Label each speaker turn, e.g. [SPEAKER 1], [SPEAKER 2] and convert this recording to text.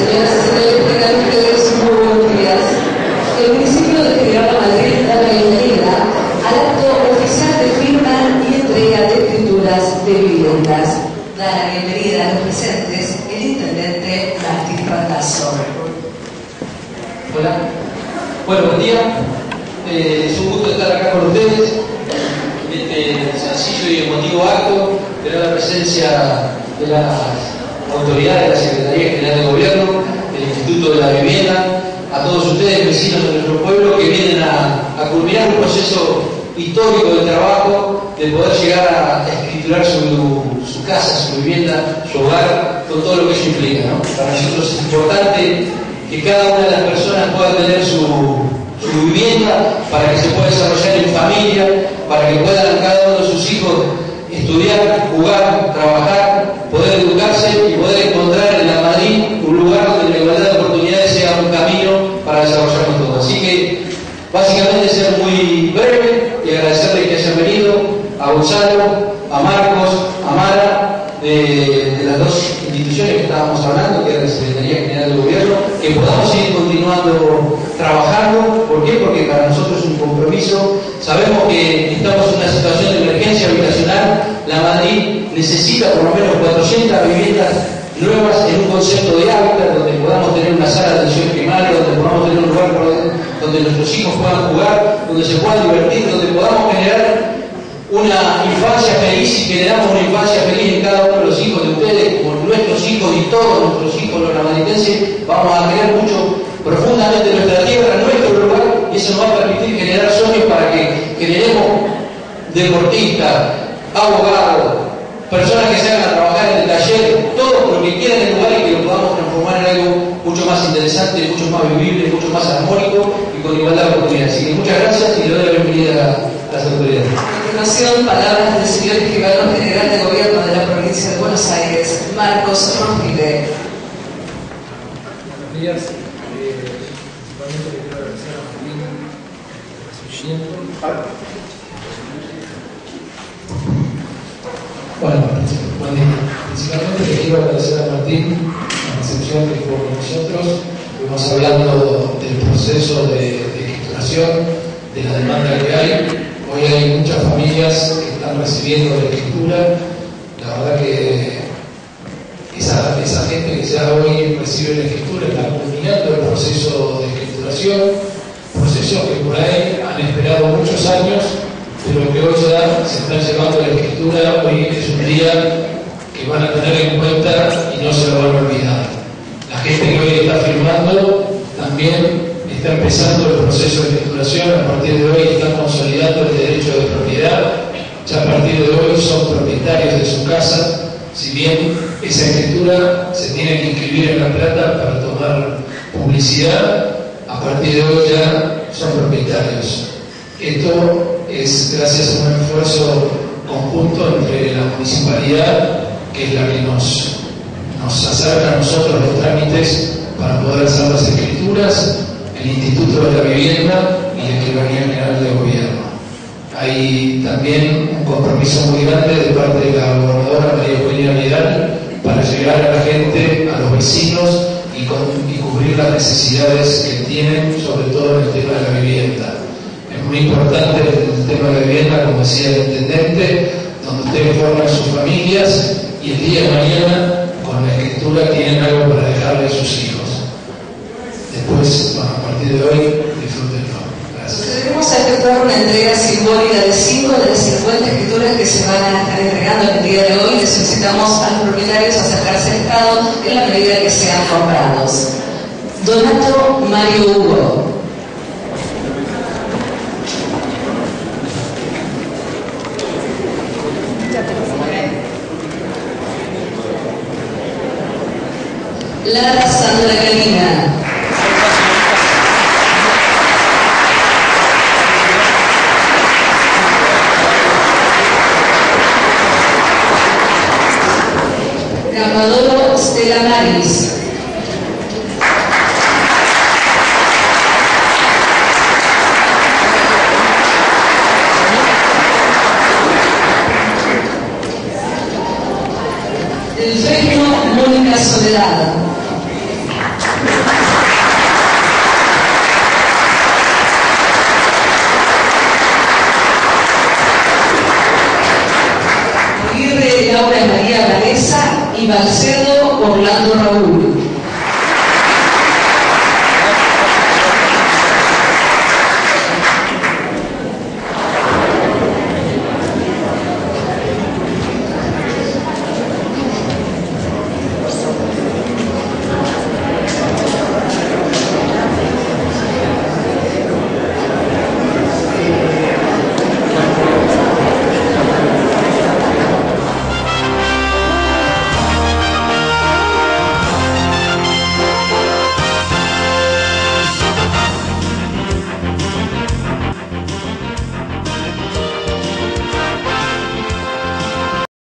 [SPEAKER 1] Señoras y señores, tengan buenos días. El municipio de General Madrid da la bienvenida al acto oficial de firma y entrega de escrituras de viviendas. Da la bienvenida a los presentes el intendente Martín Randazzo.
[SPEAKER 2] Hola. Bueno, buen día. Eh, es un gusto estar acá con ustedes en este sencillo y emotivo acto. Tener la presencia de las autoridades de la Secretaría Del Instituto de la Vivienda, a todos ustedes, vecinos de nuestro pueblo, que vienen a, culminar un proceso histórico de trabajo, de poder llegar a escriturar su, casa, su vivienda, su hogar, con todo lo que eso implica. Para nosotros es importante que cada una de las personas pueda tener su, su vivienda para que se pueda desarrollar en familia, para que puedan cada uno de sus hijos estudiar, jugar, trabajar, poder educarse y poder encontrar en la Madrid un lugar donde la igualdad de oportunidades sea un camino para desarrollarnos todos. Así que básicamente ser muy breve y agradecerles que hayan venido a Gonzalo, a Marcos, a Mara, de, las dos instituciones que estábamos hablando, que era la Secretaría General de Gobierno, que podamos seguir continuando trabajando. ¿Por qué? Porque para nosotros es un compromiso. Sabemos que estamos en una situación de emergencia habitacional. La Madrid necesita por lo menos 400 viviendas nuevas en un concepto de hábitat donde podamos tener una sala de atención primaria, donde podamos tener un lugar donde nuestros hijos puedan jugar, donde se puedan divertir, donde podamos generar una infancia feliz y generamos una infancia feliz en cada uno de los hijos de ustedes, como nuestros hijos y todos nuestros hijos los ramaditenses, vamos a querer mucho profundamente nuestra tierra, nuestro lugar, y eso nos va a permitir generar sueños para que generemos deportistas, abogados, personas que se hagan a trabajar en el taller, todo lo que quieran el lugar y que lo podamos transformar en algo mucho más interesante, mucho más vivible, mucho más armónico y con igualdad de oportunidades. Así que muchas gracias y le doy la bienvenida a las autoridades.
[SPEAKER 1] Palabras del señor escribano general de gobierno de la provincia de Buenos Aires, Marcos Rompide.
[SPEAKER 3] Buenos días. Eh, principalmente le quiero agradecer a Martín. Bueno, buen día. Principalmente le quiero agradecer a Martín la recepción que tuvo con nosotros. Estuvimos hablando del proceso de, de de la demanda que hay. Hoy hay muchas familias que están recibiendo la escritura. La verdad que esa, esa gente que ya hoy recibe la escritura está culminando el proceso de escrituración, proceso que por ahí han esperado muchos años, pero que hoy ya se están llevando la escritura, hoy es un día que van a tener en cuenta y no se lo van a olvidar. La gente que hoy está firmando también está empezando el proceso de escrituración, a partir de hoy están consolidando el derecho de propiedad, ya a partir de hoy son propietarios de su casa, si bien esa escritura se tiene que inscribir en la plata para tomar publicidad, a partir de hoy ya son propietarios. Esto es gracias a un esfuerzo conjunto entre la municipalidad, que es la que nos, nos acerca a nosotros los trámites para poder hacer las escrituras, el Instituto de la Vivienda y la Secretaría General de Gobierno. Hay también un compromiso muy grande de parte de la gobernadora María Eugenia Vidal para llegar a la gente, a los vecinos y, cubrir las necesidades que tienen, sobre todo en el tema de la vivienda. Es muy importante el tema de la vivienda, como decía el intendente, donde ustedes forman sus familias y el día de mañana, con la escritura, tienen algo para dejarle a sus hijos. Después, partir de hoy, disfrútenlo. Gracias.
[SPEAKER 1] Procederemos a efectuar una entrega simbólica de 5 de las 50 escrituras que se van a estar entregando en el día de hoy. Les solicitamos a los propietarios acercarse al Estado en la medida que sean comprados. Donato Mario Hugo. Lara Sandra Galina. Camadoro Stella Maris. Balcedo Orlando Raúl.